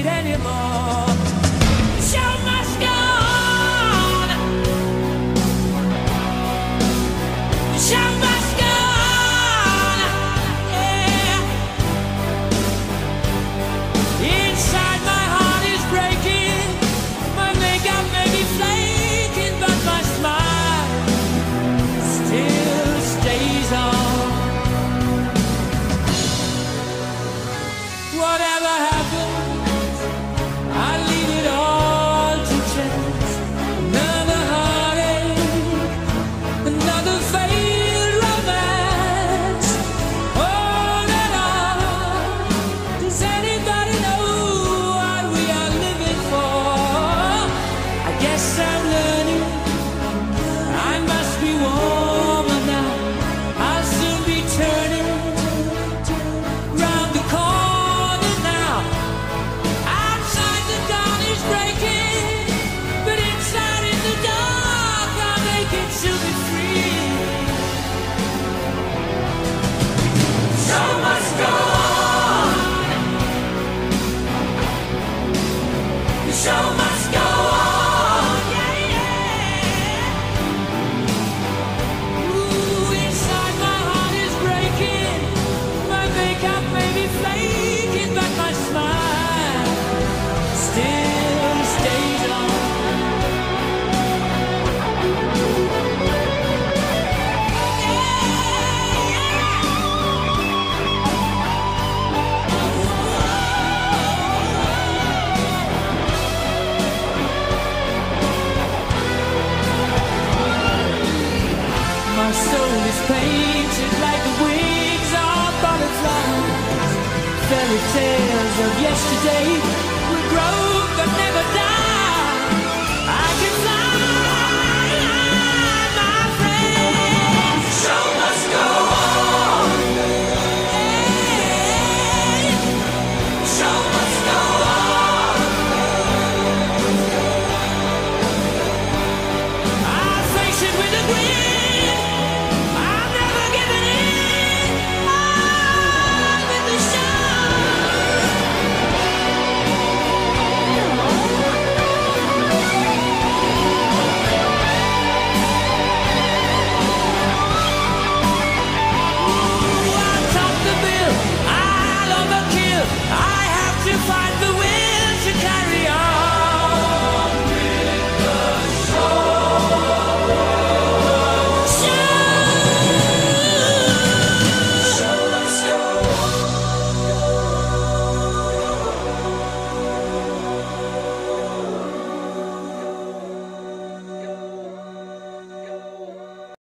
It anymore? The show must go on. The show must go on. Yeah. Inside my heart is breaking. My makeup may be flaking, but my smile still stays on. Whatever painted like the wings of butterflies. Fairy tales of yesterday will grow but never die.